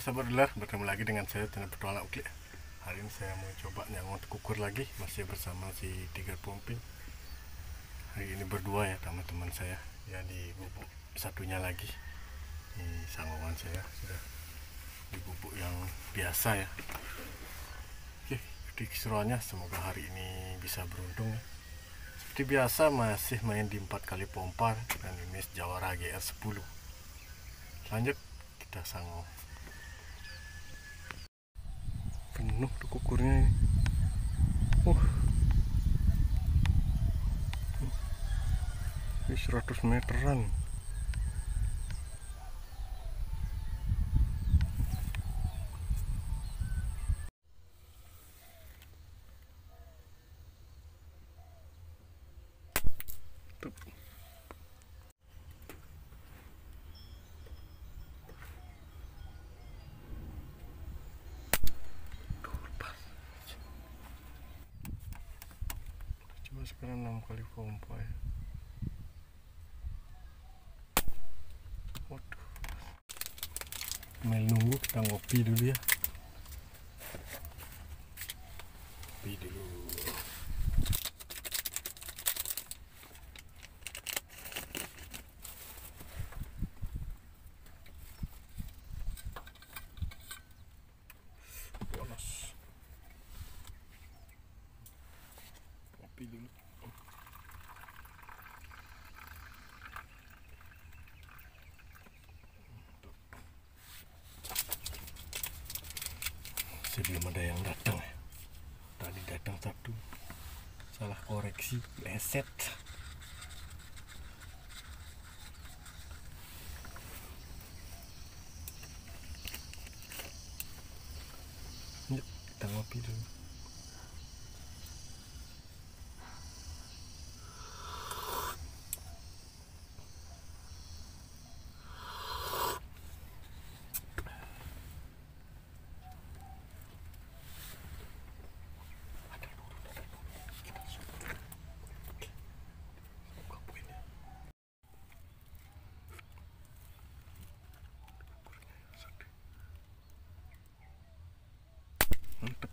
Halo sahabat dolar, bertemu lagi dengan saya Tena Petualang Uklik. Hari ini saya mau coba nyangot kukur lagi Masih bersama si Tiger Pumping. Hari ini berdua ya teman-teman saya. Ya di bubuk satunya lagi Ini sanggungan saya. Sudah di bubuk yang biasa ya. Oke, di keseruannya semoga hari ini bisa beruntung ya. Seperti biasa masih main di 4 kali pompar Dan ini Jawara GR10 Lanjut kita sanggup penuh tuh kukurnya ini. Uh. Ini 100 meteran. Tuh. Coba sekarang 6 kali pompa ya. Waduh. Sambil nunggu kita ngopi dulu ya. Dulu. Sebelum ada yang datang ya. Tadi datang satu. Salah koreksi, leset. Yuk, kita ngopi dulu. What the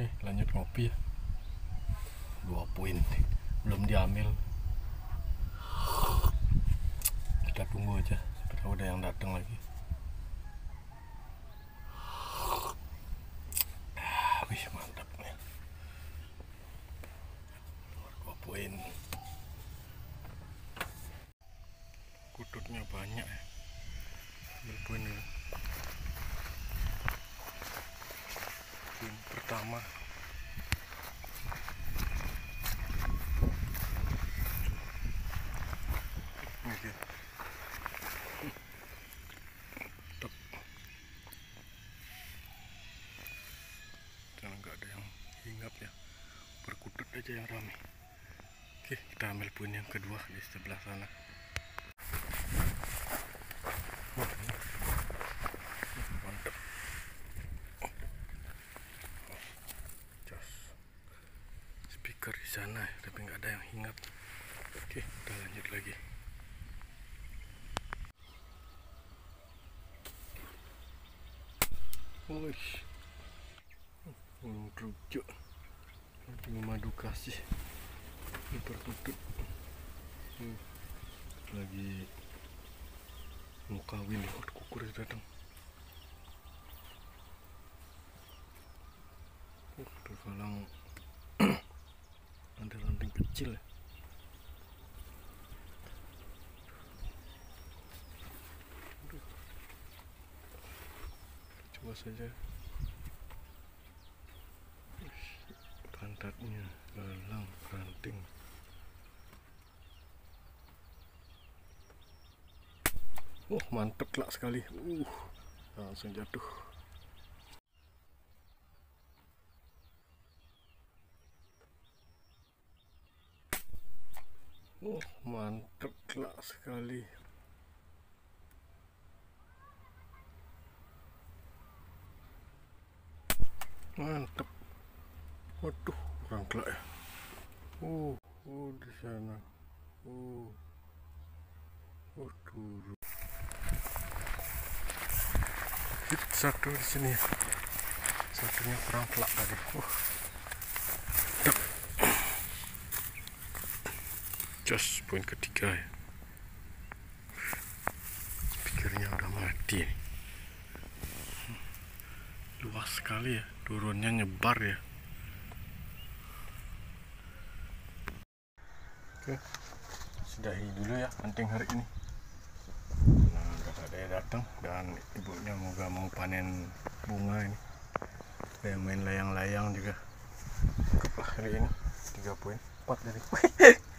eh lanjut ngopi ya. Dua poin belum diambil. Kita tunggu aja. Tahu ada yang datang lagi ah, wih mantap nih Nomor dua poin kututnya banyak ya ambil poin dulu poin pertama ini dia Mantap. Jangan nggak ada yang hinggap ya. Perkutut aja yang rame. Oke, kita ambil poin yang kedua di sebelah sana. Mantap. Oh. Speaker di sana, tapi nggak ada yang hinggap. Oke, kita lanjut lagi. Wih, burung rujuk, lagi madu kasih, ini perkutut, Hmm, lagi mau kawin nih, oh, kukur datang. uh, terkalang ada ranting kecil ya. Coba saja pantatnya galang ranting Oh mantep lah sekali. Uh, langsung jatuh. Oh mantep lah sekali. Mantep. Waduh, kurang kelak ya. Uh, oh di sana. Uh. Oh, turun. Hit satu di sini. Satunya kurang kelak tadi. Dap. Just poin ketiga ya. Pikirnya udah mati. Luas sekali ya. Turunnya nyebar ya. Oke. Sudahi dulu ya penting hari ini. Nah, ada yang datang dan ibunya moga mau panen bunga ini. Yang main layang-layang juga. Hari ini. Tiga poin, empat dari.